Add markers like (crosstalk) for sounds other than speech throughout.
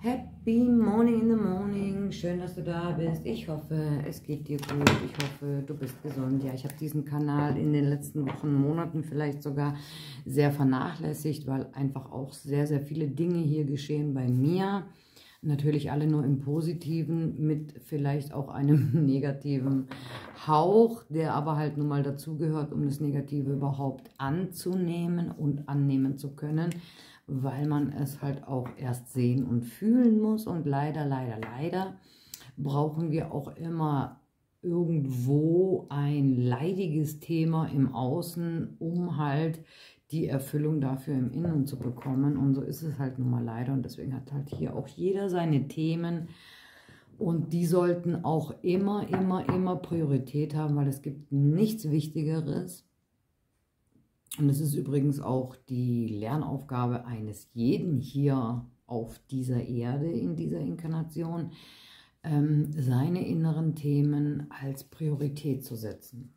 Happy Morning in the Morning. Schön, dass du da bist. Ich hoffe, es geht dir gut. Ich hoffe, du bist gesund. Ja, ich habe diesen Kanal in den letzten Wochen, Monaten vielleicht sogar sehr vernachlässigt, weil einfach auch sehr, sehr viele Dinge hier geschehen bei mir. Natürlich alle nur im Positiven, mit vielleicht auch einem (laughs) negativen Hauch, der aber halt nun mal dazugehört, um das Negative überhaupt anzunehmen und annehmen zu können weil man es halt auch erst sehen und fühlen muss. Und leider, leider, leider brauchen wir auch immer irgendwo ein leidiges Thema im Außen, um halt die Erfüllung dafür im Innen zu bekommen. Und so ist es halt nun mal leider. Und deswegen hat halt hier auch jeder seine Themen. Und die sollten auch immer, immer, immer Priorität haben, weil es gibt nichts Wichtigeres und es ist übrigens auch die Lernaufgabe eines jeden hier auf dieser Erde, in dieser Inkarnation, ähm, seine inneren Themen als Priorität zu setzen.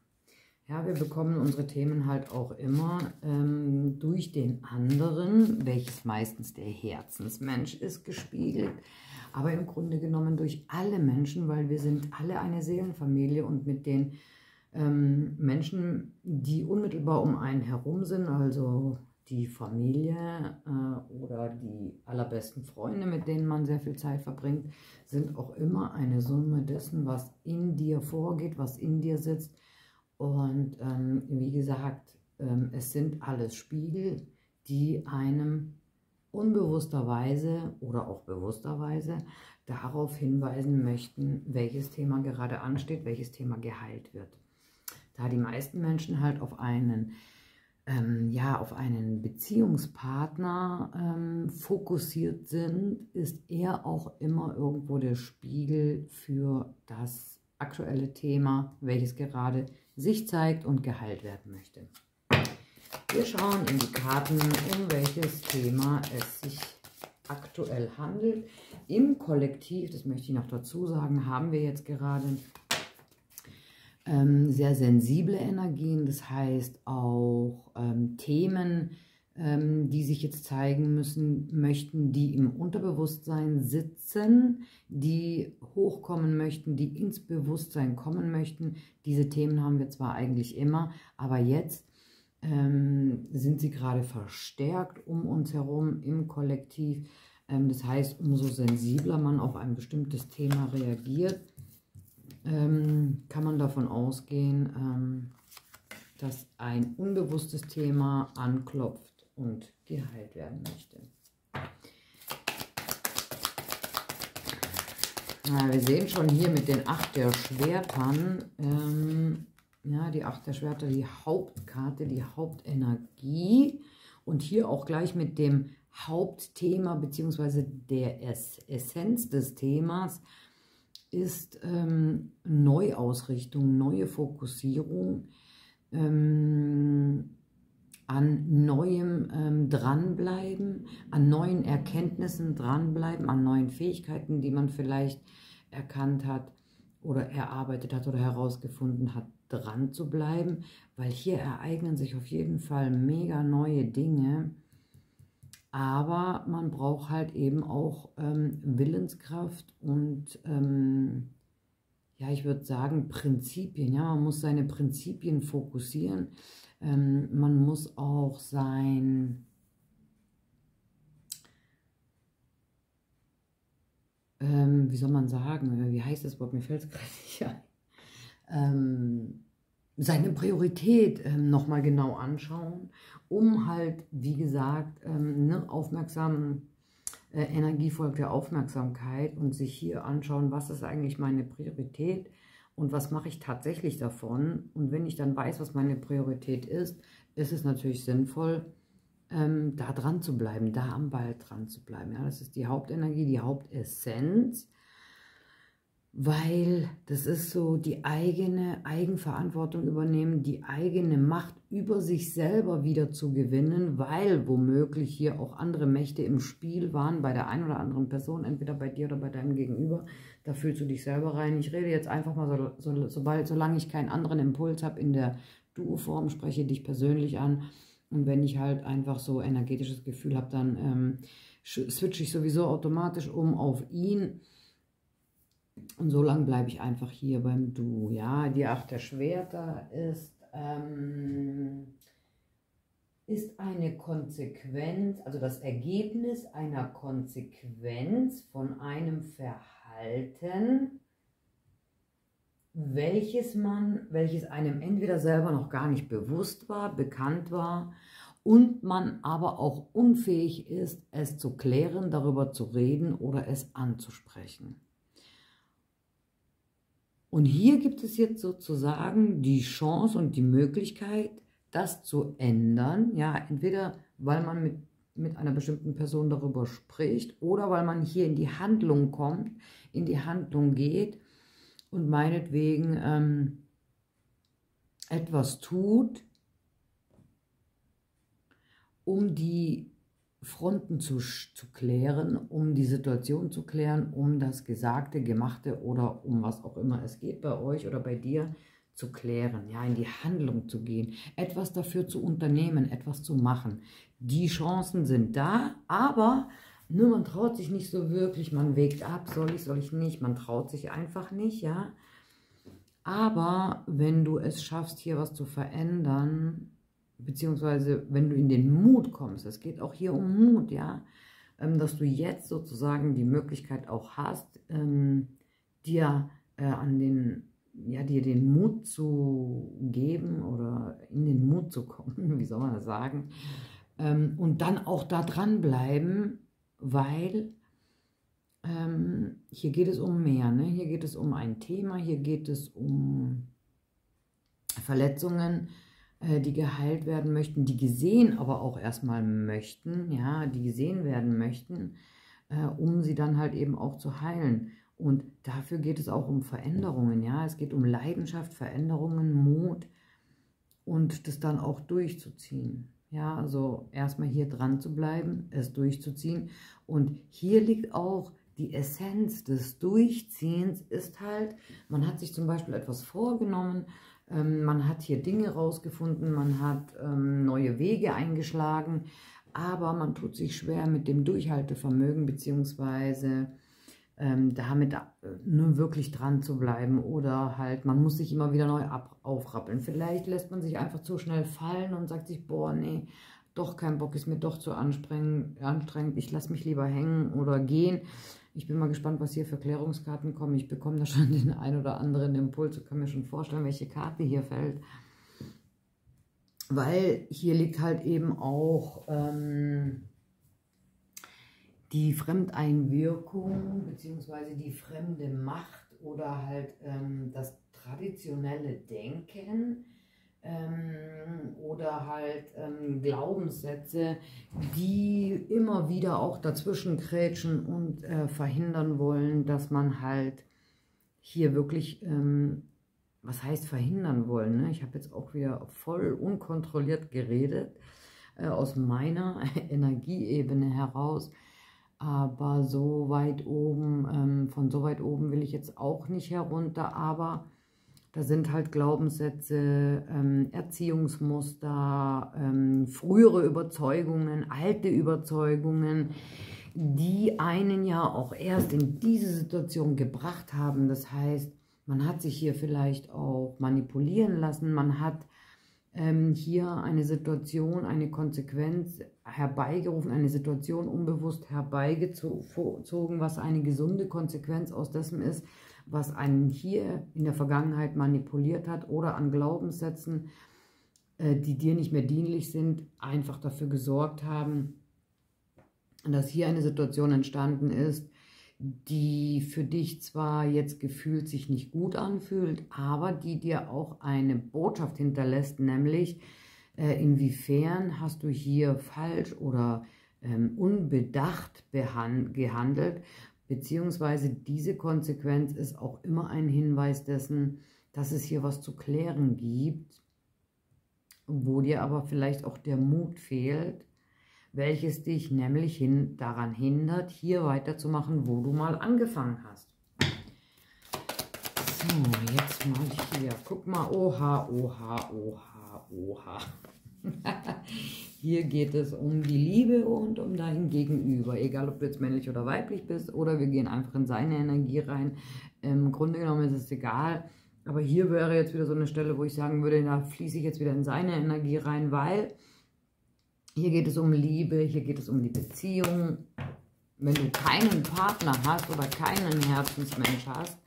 Ja, wir bekommen unsere Themen halt auch immer ähm, durch den anderen, welches meistens der Herzensmensch ist, gespiegelt, aber im Grunde genommen durch alle Menschen, weil wir sind alle eine Seelenfamilie und mit den ähm, Menschen, die unmittelbar um einen herum sind, also die Familie äh, oder die allerbesten Freunde, mit denen man sehr viel Zeit verbringt, sind auch immer eine Summe dessen, was in dir vorgeht, was in dir sitzt. Und ähm, wie gesagt, ähm, es sind alles Spiegel, die einem unbewussterweise oder auch bewussterweise darauf hinweisen möchten, welches Thema gerade ansteht, welches Thema geheilt wird da die meisten Menschen halt auf einen, ähm, ja, auf einen Beziehungspartner ähm, fokussiert sind, ist er auch immer irgendwo der Spiegel für das aktuelle Thema, welches gerade sich zeigt und geheilt werden möchte. Wir schauen in die Karten, um welches Thema es sich aktuell handelt. Im Kollektiv, das möchte ich noch dazu sagen, haben wir jetzt gerade ähm, sehr sensible Energien, das heißt auch ähm, Themen, ähm, die sich jetzt zeigen müssen, möchten, die im Unterbewusstsein sitzen, die hochkommen möchten, die ins Bewusstsein kommen möchten. Diese Themen haben wir zwar eigentlich immer, aber jetzt ähm, sind sie gerade verstärkt um uns herum im Kollektiv. Ähm, das heißt, umso sensibler man auf ein bestimmtes Thema reagiert, ähm, kann man davon ausgehen, ähm, dass ein unbewusstes Thema anklopft und geheilt werden möchte. Ja, wir sehen schon hier mit den Acht der Schwertern, ähm, ja, die Acht der Schwerter, die Hauptkarte, die Hauptenergie und hier auch gleich mit dem Hauptthema bzw. der Essenz des Themas ist ähm, Neuausrichtung, neue Fokussierung, ähm, an Neuem ähm, dranbleiben, an neuen Erkenntnissen dranbleiben, an neuen Fähigkeiten, die man vielleicht erkannt hat oder erarbeitet hat oder herausgefunden hat, dran zu bleiben, weil hier ereignen sich auf jeden Fall mega neue Dinge, aber man braucht halt eben auch ähm, Willenskraft und, ähm, ja, ich würde sagen, Prinzipien. Ja, man muss seine Prinzipien fokussieren. Ähm, man muss auch sein... Ähm, wie soll man sagen, wie heißt das Wort, mir fällt es (laughs) gerade nicht ein, ähm, seine Priorität ähm, nochmal genau anschauen, um halt, wie gesagt, ähm, ne, aufmerksam, äh, Energie folgt der Aufmerksamkeit und sich hier anschauen, was ist eigentlich meine Priorität und was mache ich tatsächlich davon. Und wenn ich dann weiß, was meine Priorität ist, ist es natürlich sinnvoll, ähm, da dran zu bleiben, da am Ball dran zu bleiben. Ja, das ist die Hauptenergie, die Hauptessenz weil das ist so die eigene Eigenverantwortung übernehmen, die eigene Macht über sich selber wieder zu gewinnen, weil womöglich hier auch andere Mächte im Spiel waren, bei der einen oder anderen Person, entweder bei dir oder bei deinem Gegenüber. Da fühlst du dich selber rein. Ich rede jetzt einfach mal, so, so, sobald, solange ich keinen anderen Impuls habe in der Du-Form, spreche dich persönlich an. Und wenn ich halt einfach so energetisches Gefühl habe, dann... Ähm, switche ich sowieso automatisch um auf ihn. Und so lange bleibe ich einfach hier beim Du. Ja, die Acht der Schwerter ist, ähm, ist eine Konsequenz, also das Ergebnis einer Konsequenz von einem Verhalten, welches man, welches einem entweder selber noch gar nicht bewusst war, bekannt war und man aber auch unfähig ist, es zu klären, darüber zu reden oder es anzusprechen. Und hier gibt es jetzt sozusagen die Chance und die Möglichkeit, das zu ändern. Ja, entweder weil man mit, mit einer bestimmten Person darüber spricht oder weil man hier in die Handlung kommt, in die Handlung geht und meinetwegen ähm, etwas tut, um die Fronten zu, zu klären, um die Situation zu klären, um das Gesagte, Gemachte oder um was auch immer es geht bei euch oder bei dir zu klären, ja, in die Handlung zu gehen, etwas dafür zu unternehmen, etwas zu machen. Die Chancen sind da, aber nur man traut sich nicht so wirklich, man wägt ab, soll ich, soll ich nicht, man traut sich einfach nicht, ja. Aber wenn du es schaffst, hier was zu verändern, beziehungsweise wenn du in den Mut kommst, es geht auch hier um Mut, ja, ähm, dass du jetzt sozusagen die Möglichkeit auch hast, ähm, dir äh, an den, ja, dir den Mut zu geben oder in den Mut zu kommen, (laughs) wie soll man das sagen, ähm, und dann auch da dranbleiben, weil ähm, hier geht es um mehr, ne? hier geht es um ein Thema, hier geht es um Verletzungen, die geheilt werden möchten, die gesehen aber auch erstmal möchten, ja, die gesehen werden möchten, äh, um sie dann halt eben auch zu heilen. Und dafür geht es auch um Veränderungen, ja, es geht um Leidenschaft, Veränderungen, Mut und das dann auch durchzuziehen. Ja, also erstmal hier dran zu bleiben, es durchzuziehen. Und hier liegt auch die Essenz des Durchziehens, ist halt, man hat sich zum Beispiel etwas vorgenommen, ähm, man hat hier Dinge rausgefunden, man hat ähm, neue Wege eingeschlagen, aber man tut sich schwer mit dem Durchhaltevermögen beziehungsweise ähm, damit äh, nur wirklich dran zu bleiben oder halt, man muss sich immer wieder neu ab aufrappeln. Vielleicht lässt man sich einfach zu schnell fallen und sagt sich, boah, nee, doch kein Bock, ist mir doch zu anstrengend, ich lasse mich lieber hängen oder gehen. Ich bin mal gespannt, was hier für Klärungskarten kommen. Ich bekomme da schon (laughs) den ein oder anderen Impuls und kann mir schon vorstellen, welche Karte hier fällt. Weil hier liegt halt eben auch ähm, die Fremdeinwirkung bzw. die fremde Macht oder halt ähm, das traditionelle Denken ähm, oder halt ähm, Glaubenssätze, die immer wieder auch dazwischen krätschen und äh, verhindern wollen, dass man halt hier wirklich, ähm, was heißt verhindern wollen? Ne? Ich habe jetzt auch wieder voll unkontrolliert geredet, äh, aus meiner (laughs) Energieebene heraus. Aber so weit oben, ähm, von so weit oben will ich jetzt auch nicht herunter, aber da sind halt Glaubenssätze, ähm, Erziehungsmuster, ähm, frühere Überzeugungen, alte Überzeugungen, die einen ja auch erst in diese Situation gebracht haben. Das heißt, man hat sich hier vielleicht auch manipulieren lassen, man hat ähm, hier eine Situation, eine Konsequenz herbeigerufen, eine Situation unbewusst herbeigezogen, was eine gesunde Konsequenz aus dessen ist, was einen hier in der Vergangenheit manipuliert hat oder an Glaubenssätzen, äh, die dir nicht mehr dienlich sind, einfach dafür gesorgt haben, dass hier eine Situation entstanden ist, die für dich zwar jetzt gefühlt sich nicht gut anfühlt, aber die dir auch eine Botschaft hinterlässt, nämlich äh, inwiefern hast du hier falsch oder ähm, unbedacht gehandelt Beziehungsweise diese Konsequenz ist auch immer ein Hinweis dessen, dass es hier was zu klären gibt, wo dir aber vielleicht auch der Mut fehlt, welches dich nämlich hin, daran hindert, hier weiterzumachen, wo du mal angefangen hast. So, jetzt mal hier. Guck mal, oha, oha, oha, oha. (laughs) Hier geht es um die Liebe und um dein Gegenüber. Egal, ob du jetzt männlich oder weiblich bist oder wir gehen einfach in seine Energie rein. Im Grunde genommen ist es egal. Aber hier wäre jetzt wieder so eine Stelle, wo ich sagen würde, da fließe ich jetzt wieder in seine Energie rein, weil hier geht es um Liebe, hier geht es um die Beziehung. Wenn du keinen Partner hast oder keinen Herzensmensch hast,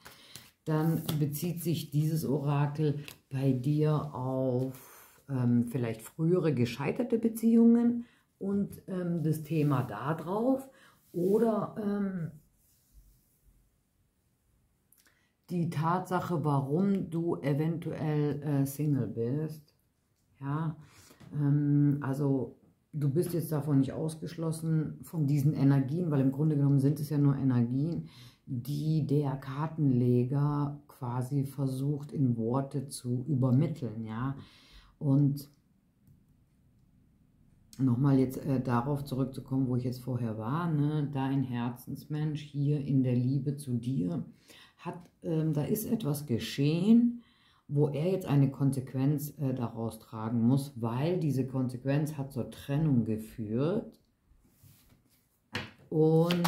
dann bezieht sich dieses Orakel bei dir auf ähm, vielleicht frühere gescheiterte Beziehungen und ähm, das Thema da drauf oder ähm, die Tatsache, warum du eventuell äh, Single bist. Ja, ähm, also du bist jetzt davon nicht ausgeschlossen, von diesen Energien, weil im Grunde genommen sind es ja nur Energien, die der Kartenleger quasi versucht in Worte zu übermitteln, ja. Und nochmal jetzt äh, darauf zurückzukommen, wo ich jetzt vorher war, ne? dein Herzensmensch hier in der Liebe zu dir, hat, ähm, da ist etwas geschehen, wo er jetzt eine Konsequenz äh, daraus tragen muss, weil diese Konsequenz hat zur Trennung geführt und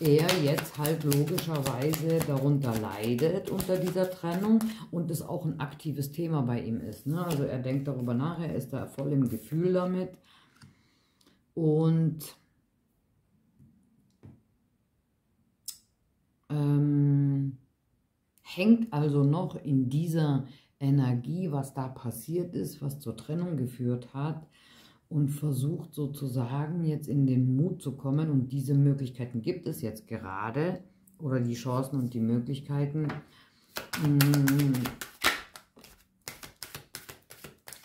er jetzt halt logischerweise darunter leidet unter dieser Trennung und es auch ein aktives Thema bei ihm ist. Ne? Also er denkt darüber nach, er ist da voll im Gefühl damit und ähm, hängt also noch in dieser Energie, was da passiert ist, was zur Trennung geführt hat und versucht sozusagen jetzt in den Mut zu kommen. Und diese Möglichkeiten gibt es jetzt gerade oder die Chancen und die Möglichkeiten mm,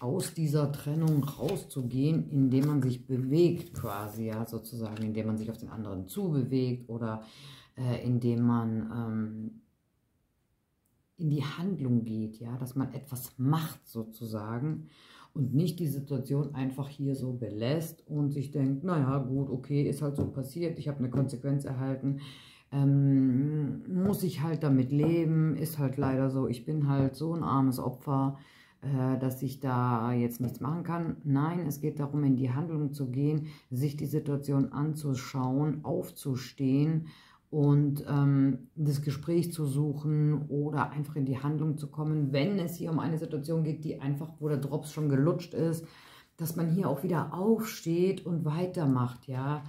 aus dieser Trennung rauszugehen, indem man sich bewegt quasi, ja, sozusagen, indem man sich auf den anderen zubewegt oder äh, indem man ähm, in die Handlung geht, ja, dass man etwas macht sozusagen und nicht die Situation einfach hier so belässt und sich denkt, naja, gut, okay, ist halt so passiert, ich habe eine Konsequenz erhalten, ähm, muss ich halt damit leben, ist halt leider so, ich bin halt so ein armes Opfer, äh, dass ich da jetzt nichts machen kann. Nein, es geht darum, in die Handlung zu gehen, sich die Situation anzuschauen, aufzustehen und ähm, das Gespräch zu suchen oder einfach in die Handlung zu kommen, wenn es hier um eine Situation geht, die einfach, wo der Drops schon gelutscht ist, dass man hier auch wieder aufsteht und weitermacht, ja.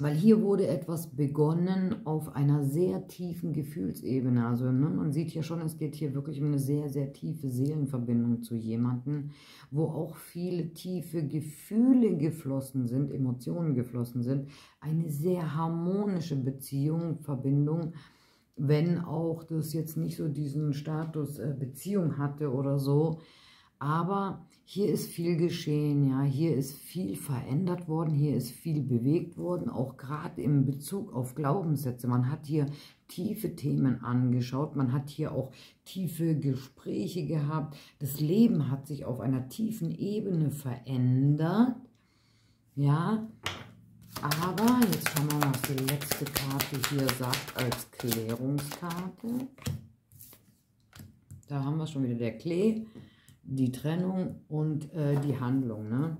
Weil hier wurde etwas begonnen auf einer sehr tiefen Gefühlsebene. Also ne, man sieht hier schon, es geht hier wirklich um eine sehr, sehr tiefe Seelenverbindung zu jemandem, wo auch viele tiefe Gefühle geflossen sind, Emotionen geflossen sind. Eine sehr harmonische Beziehung, Verbindung, wenn auch das jetzt nicht so diesen Status äh, Beziehung hatte oder so. Aber hier ist viel geschehen, ja, hier ist viel verändert worden, hier ist viel bewegt worden, auch gerade im Bezug auf Glaubenssätze. Man hat hier tiefe Themen angeschaut, man hat hier auch tiefe Gespräche gehabt. Das Leben hat sich auf einer tiefen Ebene verändert, ja. Aber jetzt schauen wir mal, was die letzte Karte hier sagt als Klärungskarte. Da haben wir schon wieder der Klee die Trennung und äh, die Handlung. Ne?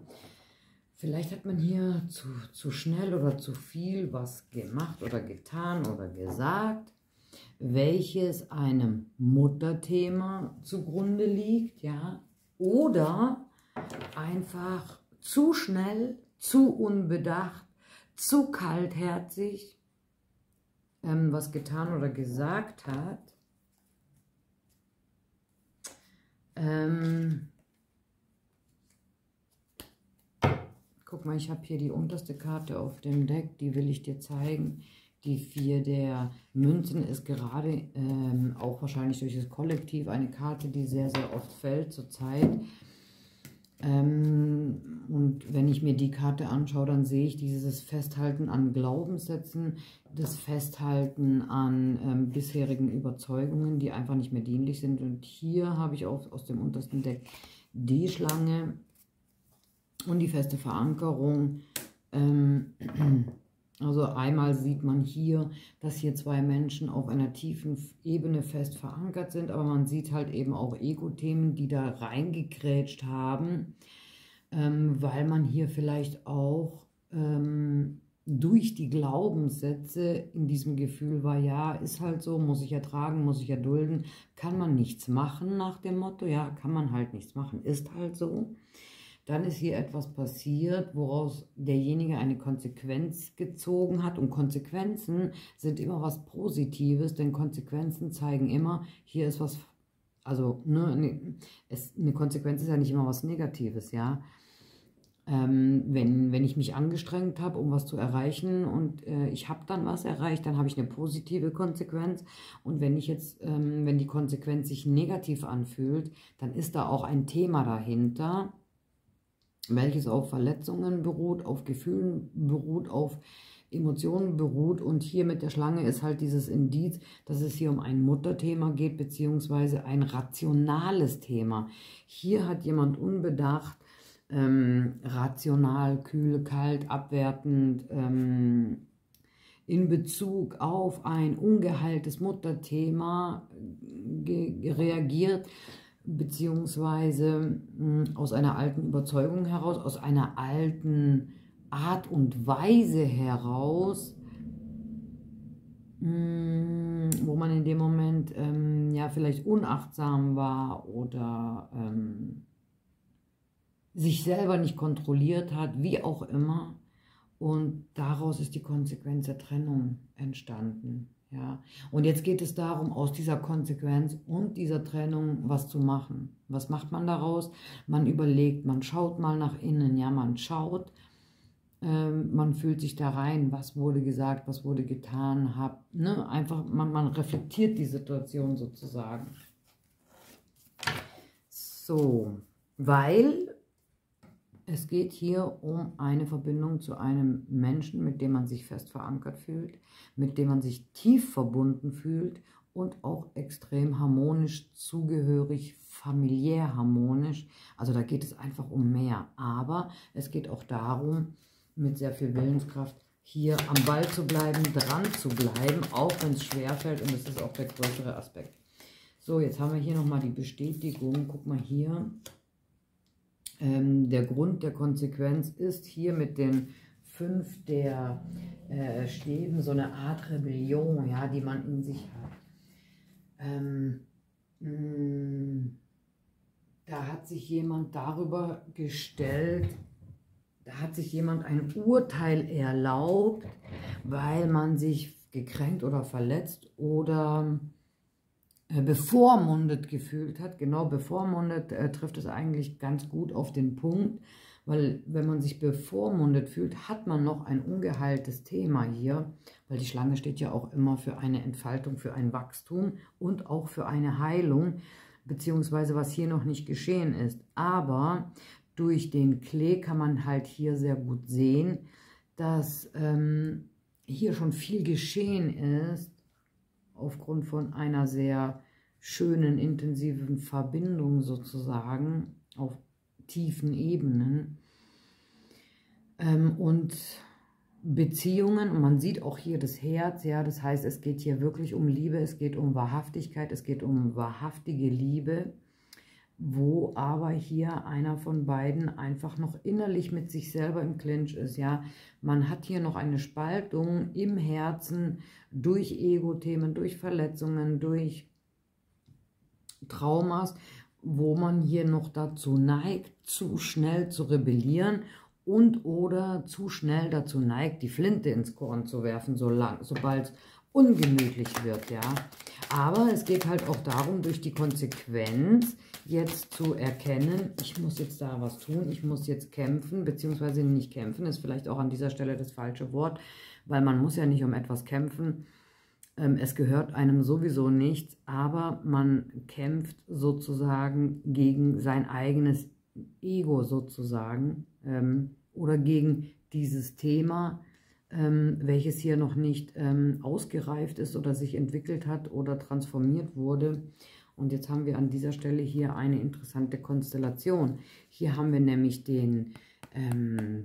Vielleicht hat man hier zu, zu schnell oder zu viel was gemacht oder getan oder gesagt, welches einem Mutterthema zugrunde liegt, ja, oder einfach zu schnell, zu unbedacht, zu kaltherzig ähm, was getan oder gesagt hat, Ähm, guck mal, ich habe hier die unterste Karte auf dem Deck, die will ich dir zeigen. Die vier der Münzen ist gerade ähm, auch wahrscheinlich durch das Kollektiv eine Karte, die sehr, sehr oft fällt zurzeit. Ähm, und wenn ich mir die Karte anschaue, dann sehe ich dieses Festhalten an Glaubenssätzen, das Festhalten an ähm, bisherigen Überzeugungen, die einfach nicht mehr dienlich sind. Und hier habe ich auch aus dem untersten Deck die Schlange und die feste Verankerung. Ähm, Also einmal sieht man hier, dass hier zwei Menschen auf einer tiefen Ebene fest verankert sind, aber man sieht halt eben auch Ego-Themen, die da reingekrätscht haben, ähm, weil man hier vielleicht auch ähm, durch die Glaubenssätze in diesem Gefühl war, ja, ist halt so, muss ich ertragen, muss ich erdulden, kann man nichts machen nach dem Motto, ja, kann man halt nichts machen, ist halt so. Dann ist hier etwas passiert, woraus derjenige eine Konsequenz gezogen hat. Und Konsequenzen sind immer was Positives, denn Konsequenzen zeigen immer, hier ist was, also ne, ne es, eine Konsequenz ist ja nicht immer was Negatives, ja. Ähm, wenn, wenn ich mich angestrengt habe, um was zu erreichen und äh, ich habe dann was erreicht, dann habe ich eine positive Konsequenz. Und wenn ich jetzt, ähm, wenn die Konsequenz sich negativ anfühlt, dann ist da auch ein Thema dahinter, welches auf Verletzungen beruht, auf Gefühlen beruht, auf Emotionen beruht. Und hier mit der Schlange ist halt dieses Indiz, dass es hier um ein Mutterthema geht, beziehungsweise ein rationales Thema. Hier hat jemand unbedacht, ähm, rational, kühl, kalt, abwertend, ähm, in Bezug auf ein ungeheiltes Mutterthema reagiert beziehungsweise hm, aus einer alten Überzeugung heraus, aus einer alten Art und Weise heraus, hm, wo man in dem Moment ähm, ja vielleicht unachtsam war oder ähm, sich selber nicht kontrolliert hat, wie auch immer. Und daraus ist die Konsequenz der Trennung entstanden. Ja, und jetzt geht es darum, aus dieser Konsequenz und dieser Trennung was zu machen. Was macht man daraus? Man überlegt, man schaut mal nach innen, ja, man schaut, ähm, man fühlt sich da rein, was wurde gesagt, was wurde getan, hab, ne, einfach, man, man reflektiert die Situation sozusagen. So, weil es geht hier um eine Verbindung zu einem Menschen, mit dem man sich fest verankert fühlt, mit dem man sich tief verbunden fühlt und auch extrem harmonisch, zugehörig, familiär harmonisch. Also da geht es einfach um mehr. Aber es geht auch darum, mit sehr viel Willenskraft hier am Ball zu bleiben, dran zu bleiben, auch wenn es schwerfällt. Und das ist auch der größere Aspekt. So, jetzt haben wir hier nochmal die Bestätigung. Guck mal hier. Ähm, der Grund der Konsequenz ist hier mit den fünf der äh, Stäben so eine Art Rebellion, ja, die man in sich hat. Ähm, mh, mm, da hat sich jemand darüber gestellt, da hat sich jemand ein Urteil erlaubt, weil man sich gekränkt oder verletzt oder bevormundet gefühlt hat. Genau, bevormundet äh, trifft es eigentlich ganz gut auf den Punkt, weil wenn man sich bevormundet fühlt, hat man noch ein ungeheiltes Thema hier, weil die Schlange steht ja auch immer für eine Entfaltung, für ein Wachstum und auch für eine Heilung, beziehungsweise was hier noch nicht geschehen ist. Aber durch den Klee kann man halt hier sehr gut sehen, dass ähm, hier schon viel geschehen ist, aufgrund von einer sehr schönen, intensiven Verbindung sozusagen auf tiefen Ebenen. Ähm, und Beziehungen, und man sieht auch hier das Herz, ja, das heißt, es geht hier wirklich um Liebe, es geht um Wahrhaftigkeit, es geht um wahrhaftige Liebe, wo aber hier einer von beiden einfach noch innerlich mit sich selber im Clinch ist, ja. Man hat hier noch eine Spaltung im Herzen durch Ego-Themen, durch Verletzungen, durch Traumas, wo man hier noch dazu neigt, zu schnell zu rebellieren und oder zu schnell dazu neigt, die Flinte ins Korn zu werfen, sobald es ungemütlich wird, ja. Aber es geht halt auch darum, durch die Konsequenz jetzt zu erkennen, ich muss jetzt da was tun, ich muss jetzt kämpfen, beziehungsweise nicht kämpfen, ist vielleicht auch an dieser Stelle das falsche Wort, weil man muss ja nicht um etwas kämpfen, es gehört einem sowieso nichts, aber man kämpft sozusagen gegen sein eigenes Ego sozusagen ähm, oder gegen dieses Thema, ähm, welches hier noch nicht ähm, ausgereift ist oder sich entwickelt hat oder transformiert wurde. Und jetzt haben wir an dieser Stelle hier eine interessante Konstellation. Hier haben wir nämlich den, ähm,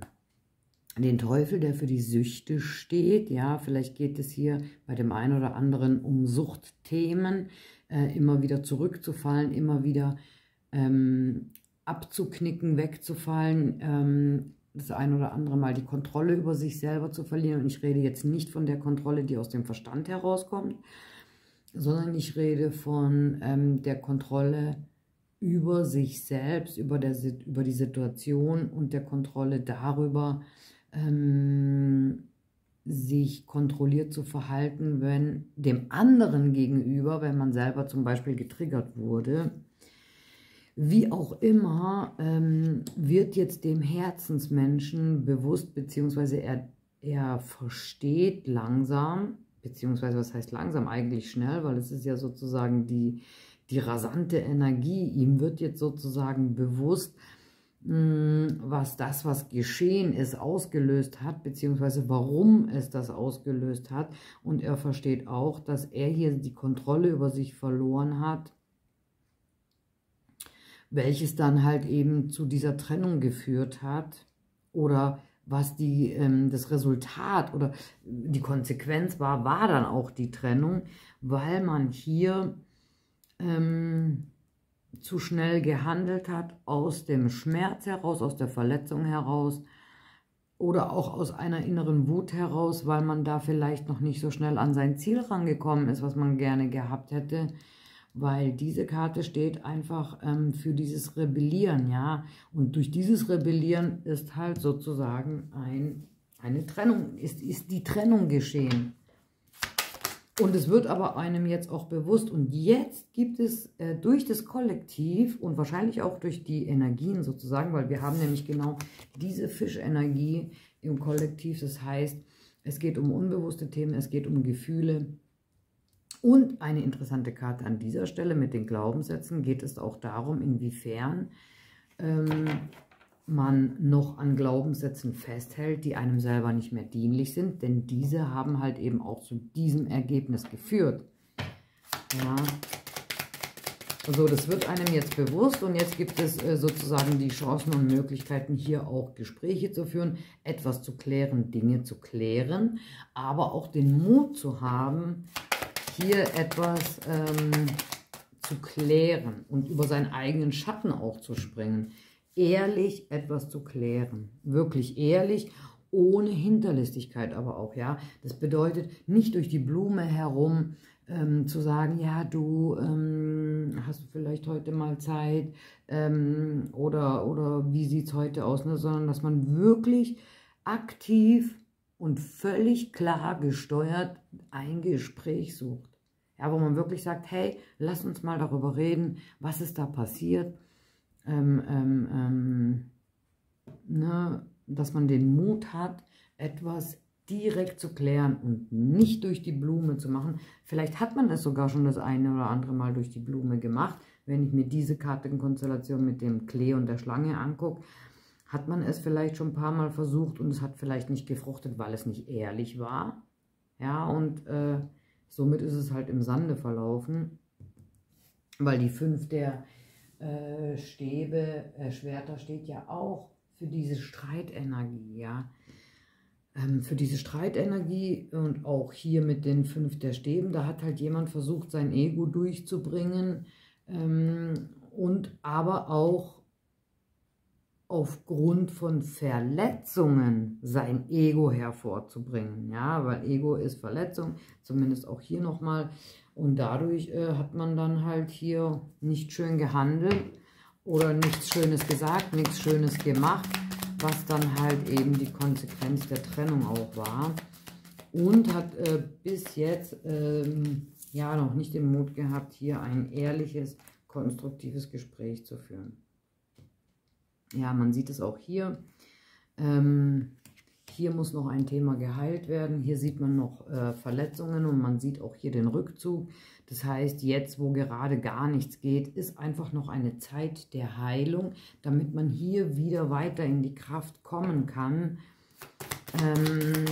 den Teufel, der für die Süchte steht. Ja, vielleicht geht es hier bei dem einen oder anderen um Suchtthemen, äh, immer wieder zurückzufallen, immer wieder ähm, abzuknicken, wegzufallen, ähm, das ein oder andere Mal die Kontrolle über sich selber zu verlieren. Und ich rede jetzt nicht von der Kontrolle, die aus dem Verstand herauskommt, sondern ich rede von ähm, der Kontrolle über sich selbst, über, der, über die Situation und der Kontrolle darüber, ähm, sich kontrolliert zu verhalten, wenn dem anderen gegenüber, wenn man selber zum Beispiel getriggert wurde, wie auch immer, ähm, wird jetzt dem Herzensmenschen bewusst, beziehungsweise er, er versteht langsam, beziehungsweise was heißt langsam, eigentlich schnell, weil es ist ja sozusagen die, die rasante Energie. Ihm wird jetzt sozusagen bewusst, was das, was geschehen ist, ausgelöst hat, beziehungsweise warum es das ausgelöst hat. Und er versteht auch, dass er hier die Kontrolle über sich verloren hat, welches dann halt eben zu dieser Trennung geführt hat oder was die, ähm, das Resultat oder die Konsequenz war, war dann auch die Trennung, weil man hier ähm, zu schnell gehandelt hat, aus dem Schmerz heraus, aus der Verletzung heraus oder auch aus einer inneren Wut heraus, weil man da vielleicht noch nicht so schnell an sein Ziel rangekommen ist, was man gerne gehabt hätte, weil diese Karte steht einfach ähm, für dieses Rebellieren, ja, und durch dieses Rebellieren ist halt sozusagen ein, eine Trennung, ist, ist die Trennung geschehen. Und es wird aber einem jetzt auch bewusst. Und jetzt gibt es äh, durch das Kollektiv und wahrscheinlich auch durch die Energien sozusagen, weil wir haben nämlich genau diese Fischenergie im Kollektiv. Das heißt, es geht um unbewusste Themen, es geht um Gefühle. Und eine interessante Karte an dieser Stelle mit den Glaubenssätzen geht es auch darum, inwiefern ähm, man noch an Glaubenssätzen festhält, die einem selber nicht mehr dienlich sind, denn diese haben halt eben auch zu diesem Ergebnis geführt. Ja. Also das wird einem jetzt bewusst und jetzt gibt es äh, sozusagen die Chancen und Möglichkeiten, hier auch Gespräche zu führen, etwas zu klären, Dinge zu klären, aber auch den Mut zu haben, hier etwas ähm, zu klären und über seinen eigenen Schatten auch zu springen ehrlich etwas zu klären. Wirklich ehrlich, ohne Hinterlistigkeit aber auch, ja. Das bedeutet, nicht durch die Blume herum ähm, zu sagen, ja, du ähm, hast du vielleicht heute mal Zeit ähm, oder, oder wie sieht es heute aus, ne? sondern dass man wirklich aktiv und völlig klar gesteuert ein Gespräch sucht. Ja, wo man wirklich sagt, hey, lass uns mal darüber reden, was ist da passiert, ähm, ähm, ähm, ne, dass man den Mut hat, etwas direkt zu klären und nicht durch die Blume zu machen. Vielleicht hat man es sogar schon das eine oder andere Mal durch die Blume gemacht. Wenn ich mir diese Kartenkonstellation mit dem Klee und der Schlange angucke, hat man es vielleicht schon ein paar Mal versucht und es hat vielleicht nicht gefruchtet, weil es nicht ehrlich war. Ja, und äh, somit ist es halt im Sande verlaufen, weil die fünf der äh, Stäbe, äh, Schwerter steht ja auch für diese Streitenergie, ja. Ähm, für diese Streitenergie und auch hier mit den fünf der Stäben, da hat halt jemand versucht, sein Ego durchzubringen ähm, und aber auch aufgrund von Verletzungen sein Ego hervorzubringen, ja, weil Ego ist Verletzung, zumindest auch hier nochmal und dadurch äh, hat man dann halt hier nicht schön gehandelt oder nichts Schönes gesagt, nichts Schönes gemacht, was dann halt eben die Konsequenz der Trennung auch war. Und hat äh, bis jetzt ähm, ja noch nicht den Mut gehabt, hier ein ehrliches, konstruktives Gespräch zu führen. Ja, man sieht es auch hier. Ähm, hier muss noch ein Thema geheilt werden. Hier sieht man noch äh, Verletzungen und man sieht auch hier den Rückzug. Das heißt, jetzt, wo gerade gar nichts geht, ist einfach noch eine Zeit der Heilung, damit man hier wieder weiter in die Kraft kommen kann, ähm,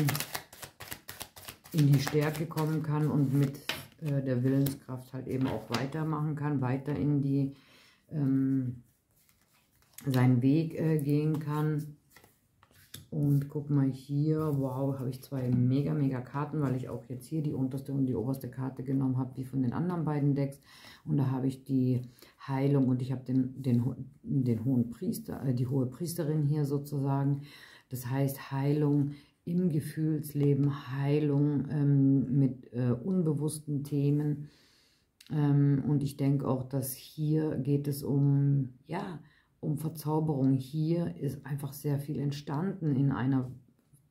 in die Stärke kommen kann und mit äh, der Willenskraft halt eben auch weitermachen kann, weiter in die ähm, seinen Weg äh, gehen kann Und guck mal hier, wow, habe ich zwei mega, mega Karten, weil ich auch jetzt hier die unterste und die oberste Karte genommen habe, wie von den anderen beiden Decks. Und da habe ich die Heilung und ich habe den, den, den hohen Priester, äh, die hohe Priesterin hier sozusagen. Das heißt Heilung im Gefühlsleben, Heilung ähm, mit äh, unbewussten Themen. Ähm, und ich denke auch, dass hier geht es um, ja, um Verzauberung. Hier ist einfach sehr viel entstanden in einer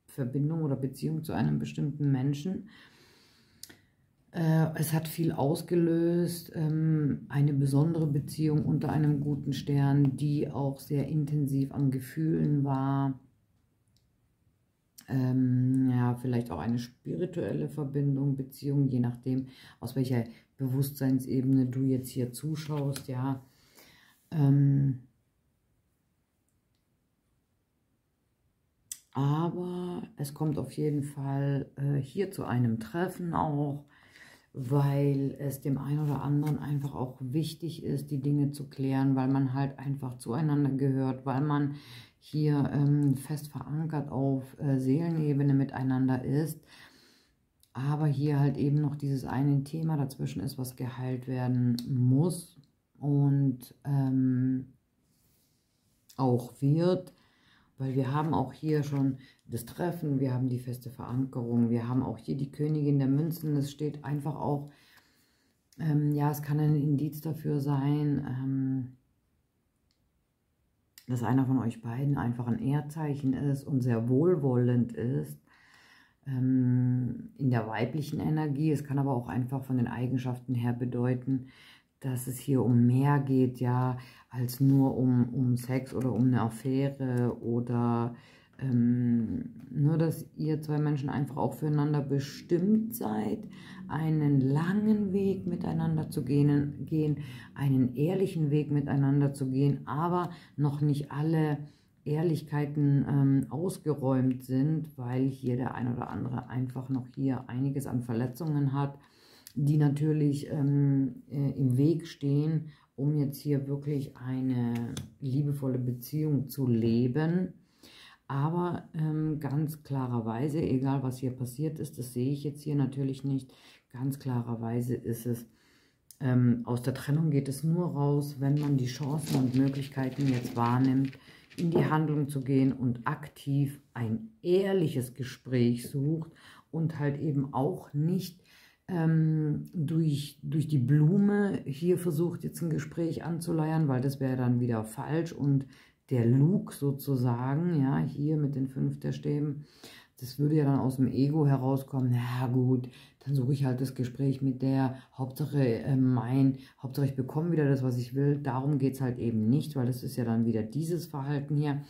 Verbindung oder Beziehung zu einem bestimmten Menschen. Äh, es hat viel ausgelöst, ähm, eine besondere Beziehung unter einem guten Stern, die auch sehr intensiv an Gefühlen war. Ähm, ja, vielleicht auch eine spirituelle Verbindung, Beziehung, je nachdem, aus welcher Bewusstseinsebene du jetzt hier zuschaust, ja. Ähm, Aber es kommt auf jeden Fall äh, hier zu einem Treffen auch, weil es dem einen oder anderen einfach auch wichtig ist, die Dinge zu klären, weil man halt einfach zueinander gehört, weil man hier ähm, fest verankert auf äh, Seelenebene miteinander ist. Aber hier halt eben noch dieses eine Thema dazwischen ist, was geheilt werden muss und ähm, auch wird weil wir haben auch hier schon das Treffen, wir haben die feste Verankerung, wir haben auch hier die Königin der Münzen. Es steht einfach auch, ähm, ja, es kann ein Indiz dafür sein, ähm, dass einer von euch beiden einfach ein Erdzeichen ist und sehr wohlwollend ist ähm, in der weiblichen Energie. Es kann aber auch einfach von den Eigenschaften her bedeuten, dass es hier um mehr geht, ja, als nur um, um Sex oder um eine Affäre oder ähm, nur, dass ihr zwei Menschen einfach auch füreinander bestimmt seid, einen langen Weg miteinander zu gehen, gehen, einen ehrlichen Weg miteinander zu gehen, aber noch nicht alle Ehrlichkeiten ähm, ausgeräumt sind, weil hier der ein oder andere einfach noch hier einiges an Verletzungen hat die natürlich ähm, äh, im Weg stehen, um jetzt hier wirklich eine liebevolle Beziehung zu leben. Aber ähm, ganz klarerweise, egal was hier passiert ist, das sehe ich jetzt hier natürlich nicht, ganz klarerweise ist es, ähm, aus der Trennung geht es nur raus, wenn man die Chancen und Möglichkeiten jetzt wahrnimmt, in die Handlung zu gehen und aktiv ein ehrliches Gespräch sucht und halt eben auch nicht ähm, durch, durch die Blume hier versucht, jetzt ein Gespräch anzuleiern, weil das wäre dann wieder falsch. Und der Lug sozusagen, ja, hier mit den fünf der Stäben, das würde ja dann aus dem Ego herauskommen, na gut, dann suche ich halt das Gespräch mit der, Hauptsache äh, mein, Hauptsache ich bekomme wieder das, was ich will, darum geht es halt eben nicht, weil das ist ja dann wieder dieses Verhalten hier,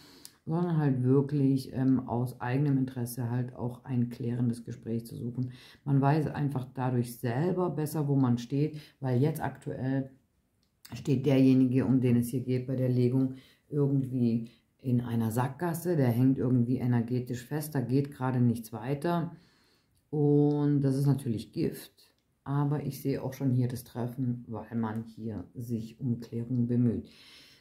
sondern halt wirklich ähm, aus eigenem Interesse halt auch ein klärendes Gespräch zu suchen. Man weiß einfach dadurch selber besser, wo man steht, weil jetzt aktuell steht derjenige, um den es hier geht bei der Legung, irgendwie in einer Sackgasse, der hängt irgendwie energetisch fest, da geht gerade nichts weiter und das ist natürlich Gift. Aber ich sehe auch schon hier das Treffen, weil man hier sich um Klärung bemüht.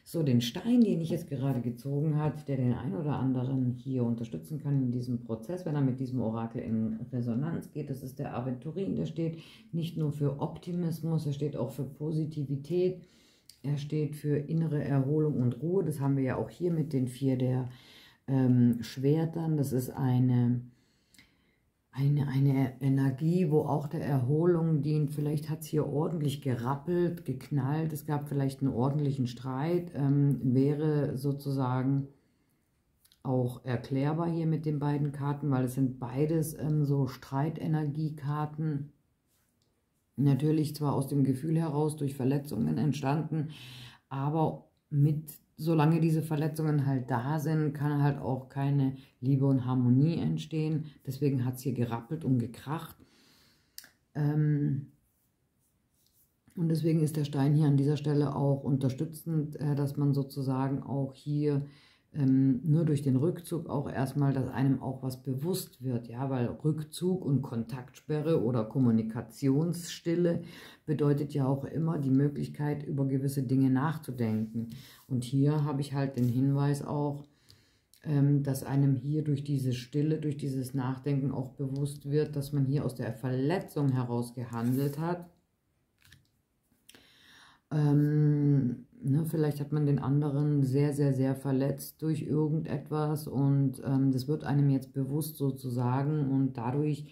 So, den Stein, den ich jetzt gerade gezogen habe, der den einen oder anderen hier unterstützen kann in diesem Prozess, wenn er mit diesem Orakel in Resonanz geht, das ist der Aventurin, der steht nicht nur für Optimismus, er steht auch für Positivität, er steht für innere Erholung und Ruhe, das haben wir ja auch hier mit den vier der ähm, Schwertern, das ist eine eine, eine Energie, wo auch der Erholung dient. Vielleicht hat es hier ordentlich gerappelt, geknallt, es gab vielleicht einen ordentlichen Streit, ähm, wäre sozusagen auch erklärbar hier mit den beiden Karten, weil es sind beides ähm, so Streitenergiekarten. Natürlich zwar aus dem Gefühl heraus durch Verletzungen entstanden, aber mit solange diese Verletzungen halt da sind, kann halt auch keine Liebe und Harmonie entstehen. Deswegen hat es hier gerappelt und gekracht. Ähm und deswegen ist der Stein hier an dieser Stelle auch unterstützend, äh, dass man sozusagen auch hier ähm, nur durch den Rückzug auch erstmal, dass einem auch was bewusst wird, ja, weil Rückzug und Kontaktsperre oder Kommunikationsstille bedeutet ja auch immer die Möglichkeit, über gewisse Dinge nachzudenken. Und hier habe ich halt den Hinweis auch, ähm, dass einem hier durch diese Stille, durch dieses Nachdenken auch bewusst wird, dass man hier aus der Verletzung heraus gehandelt hat. Ähm, ne, vielleicht hat man den anderen sehr, sehr, sehr verletzt durch irgendetwas und ähm, das wird einem jetzt bewusst sozusagen und dadurch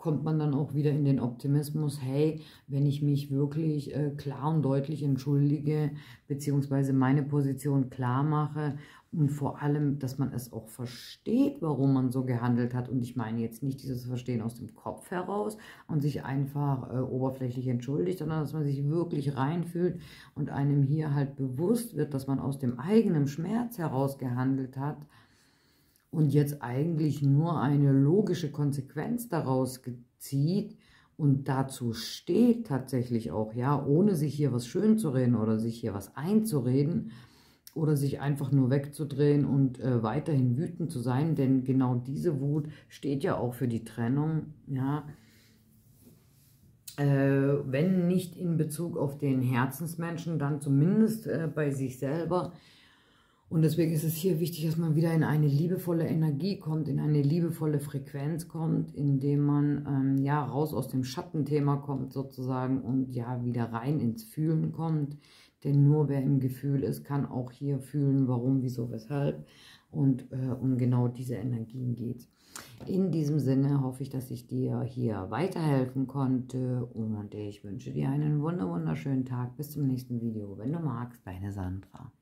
kommt man dann auch wieder in den Optimismus, hey, wenn ich mich wirklich äh, klar und deutlich entschuldige, beziehungsweise meine Position klar mache und vor allem, dass man es auch versteht, warum man so gehandelt hat. Und ich meine jetzt nicht dieses Verstehen aus dem Kopf heraus und sich einfach äh, oberflächlich entschuldigt, sondern dass man sich wirklich reinfühlt und einem hier halt bewusst wird, dass man aus dem eigenen Schmerz heraus gehandelt hat und jetzt eigentlich nur eine logische Konsequenz daraus zieht und dazu steht tatsächlich auch, ja, ohne sich hier was schön zu reden oder sich hier was einzureden oder sich einfach nur wegzudrehen und äh, weiterhin wütend zu sein, denn genau diese Wut steht ja auch für die Trennung, ja, äh, wenn nicht in Bezug auf den Herzensmenschen, dann zumindest äh, bei sich selber, und deswegen ist es hier wichtig, dass man wieder in eine liebevolle Energie kommt, in eine liebevolle Frequenz kommt, indem man ähm, ja raus aus dem Schattenthema kommt sozusagen und ja wieder rein ins Fühlen kommt. Denn nur wer im Gefühl ist, kann auch hier fühlen, warum, wieso, weshalb. Und äh, um genau diese Energien geht In diesem Sinne hoffe ich, dass ich dir hier weiterhelfen konnte und ich wünsche dir einen wunderschönen Tag. Bis zum nächsten Video. Wenn du magst, deine Sandra.